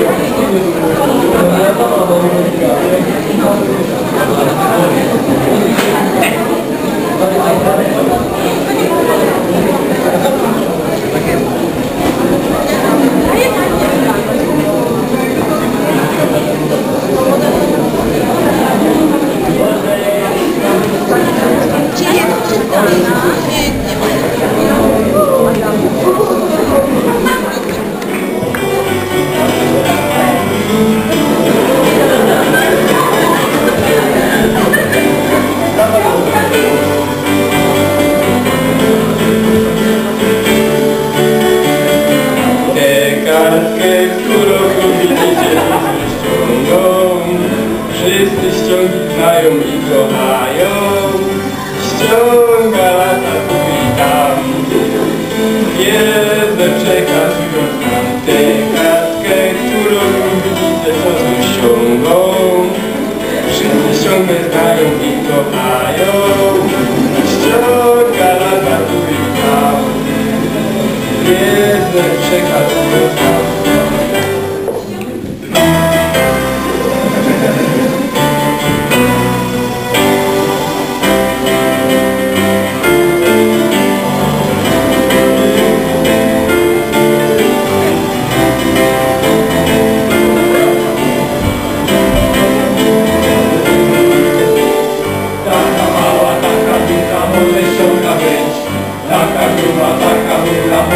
Thank you. Wszyscy ściągę znają i kochają Ściąga lata tu i tam. Przekazują una vez, la la la la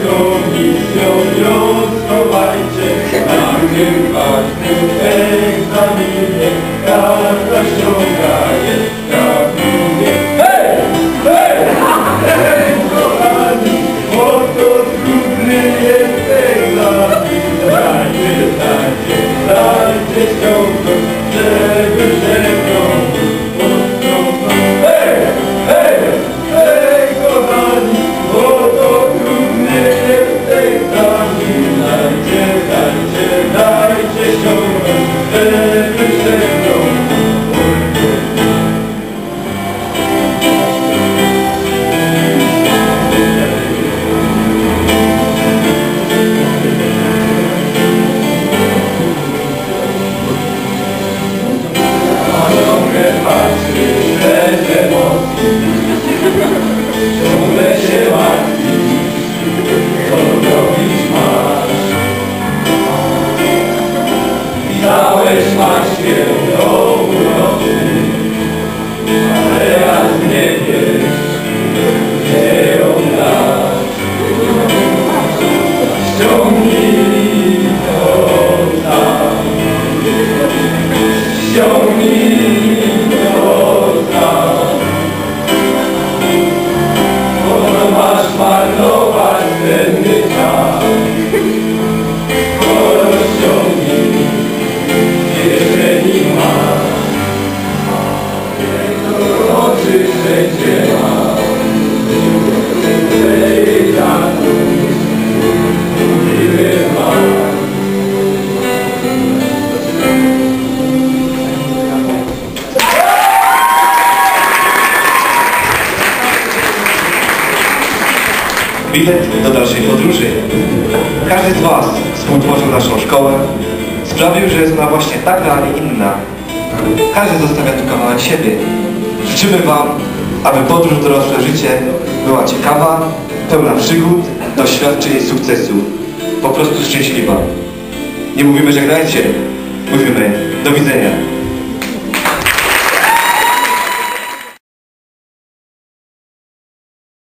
przed komisją ją schowajcie. Na tym ważnym egzaminie każda ściąga jest prawidłowie. Hej! Hej! Hej, kochani, bo to trudny jest egzamin. Dajcie, dajcie, dajcie ściągnąć, żeby. don't Bilet do dalszej podróży. Każdy z Was współtworzył naszą szkołę. Sprawił, że jest ona właśnie taka, a nie inna. Każdy zostawia tu kawałek siebie. Życzymy Wam, aby podróż w dorosłe życie była ciekawa, pełna przygód, doświadczeń i sukcesu. Po prostu szczęśliwa. Nie mówimy żegnajcie, mówimy do widzenia.